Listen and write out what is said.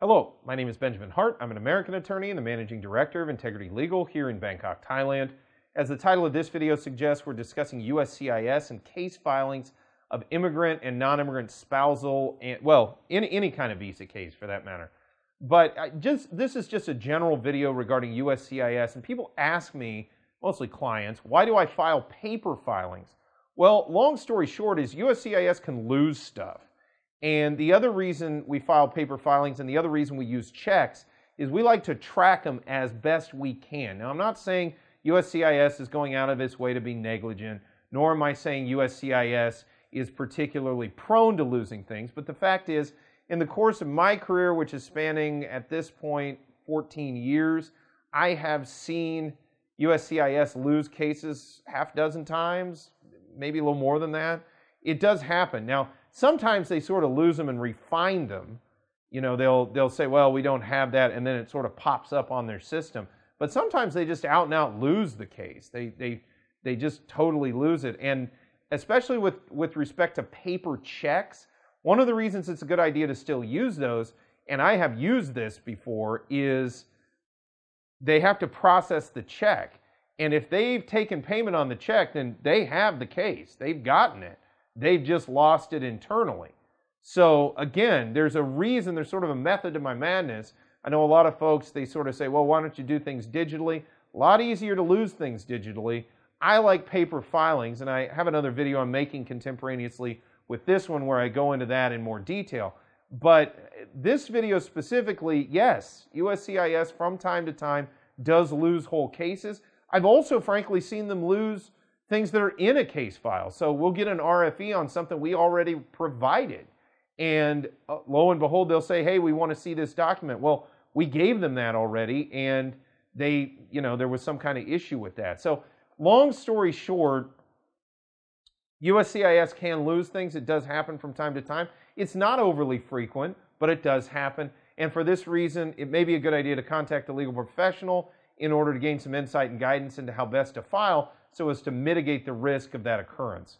Hello, my name is Benjamin Hart. I'm an American attorney and the managing director of Integrity Legal here in Bangkok, Thailand. As the title of this video suggests, we're discussing USCIS and case filings of immigrant and non-immigrant spousal and well, in any kind of visa case for that matter. But just this is just a general video regarding USCIS and people ask me, mostly clients, why do I file paper filings? Well, long story short is USCIS can lose stuff. And the other reason we file paper filings and the other reason we use checks is we like to track them as best we can. Now, I'm not saying USCIS is going out of its way to be negligent, nor am I saying USCIS is particularly prone to losing things, but the fact is, in the course of my career, which is spanning at this point 14 years, I have seen USCIS lose cases half dozen times, maybe a little more than that. It does happen. Now, Sometimes they sort of lose them and refine them. You know, they'll they'll say, well, we don't have that, and then it sort of pops up on their system. But sometimes they just out and out lose the case. They they they just totally lose it. And especially with, with respect to paper checks, one of the reasons it's a good idea to still use those, and I have used this before, is they have to process the check. And if they've taken payment on the check, then they have the case. They've gotten it. They've just lost it internally. So again, there's a reason, there's sort of a method to my madness. I know a lot of folks, they sort of say, well, why don't you do things digitally? A lot easier to lose things digitally. I like paper filings, and I have another video I'm making contemporaneously with this one where I go into that in more detail. But this video specifically, yes, USCIS from time to time does lose whole cases. I've also frankly seen them lose things that are in a case file. So we'll get an RFE on something we already provided. And uh, lo and behold, they'll say, hey, we want to see this document. Well, we gave them that already, and they, you know, there was some kind of issue with that. So, long story short, USCIS can lose things. It does happen from time to time. It's not overly frequent, but it does happen. And for this reason, it may be a good idea to contact a legal professional in order to gain some insight and guidance into how best to file so as to mitigate the risk of that occurrence.